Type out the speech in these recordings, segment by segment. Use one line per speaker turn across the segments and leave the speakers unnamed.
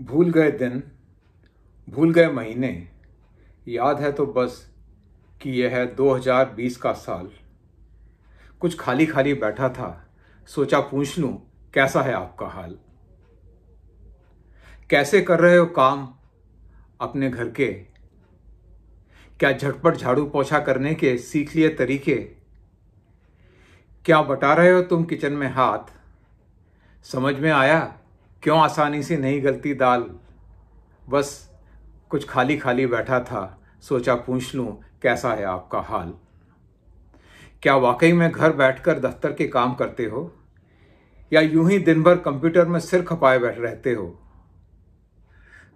भूल गए दिन, भूल गए महीने, याद है तो बस कि यह है 2020 का साल। कुछ खाली खाली बैठा था, सोचा पूछ लूँ, कैसा है आपका हाल? कैसे कर रहे हो काम अपने घर के? क्या झटपट झाड़ू पोछा करने के सीख लिए तरीके? क्या बटा रहे हो तुम किचन में हाथ? समझ में आया? क्यों आसानी से नहीं गलती दाल? बस कुछ खाली खाली बैठा था, सोचा पूछ लूँ, कैसा है आपका हाल? क्या वाकई में घर बैठकर दफ्तर के काम करते हो? या यूँ ही दिन भर कंप्यूटर में सिर खपाए बैठ रहते हो?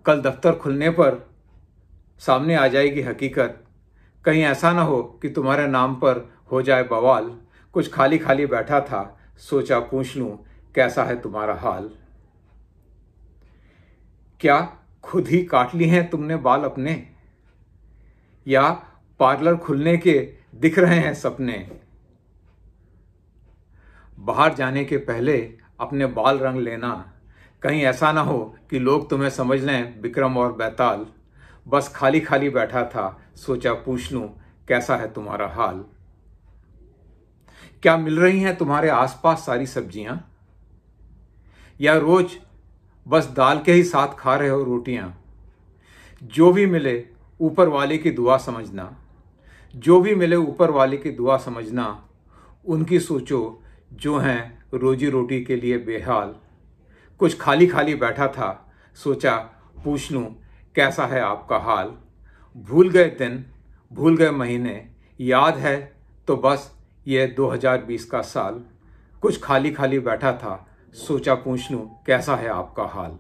कल दफ्तर खुलने पर सामने आ जाएगी हकीकत। कहीं ऐसा ना हो कि तुम्हारे नाम पर हो जाए बवाल। कुछ खाली खाली बैठा था, सोचा पूछ लूँ, कैसा है तुम्हारा हाल? क्या खुद ही काट ली हैं तुमने बाल अपने? या पार्लर खुलने के दिख रहे हैं सपने? बाहर जाने के पहले अपने बाल रंग लेना। कहीं ऐसा ना हो कि लोग तुम्हें समझ लें विक्रम और बैताल। बस खाली खाली बैठा था, सोचा पूछ लूँ, कैसा है तुम्हारा हाल? क्या मिल रही हैं तुम्हारे आसपास सारी सब्ज़ियाँ? या रोज बस दाल के ही साथ खा रहे हो रोटियाँ। जो भी मिले, ऊपर वाले की दुआ समझना। जो भी मिले, ऊपर वाले की दुआ समझना। उनकी सोचो, जो हैं रोजी रोटी के लिए बेहाल। कुछ खाली खाली बैठा था, सोचा, पूछ लूँ, कैसा है आपका हाल? भूल गए दिन, भूल गए महीने, याद है तो बस ये 2020 का साल। कुछ खाली खाली बैठा था सोचा पूछ लूँ कैसा है आपका हाल?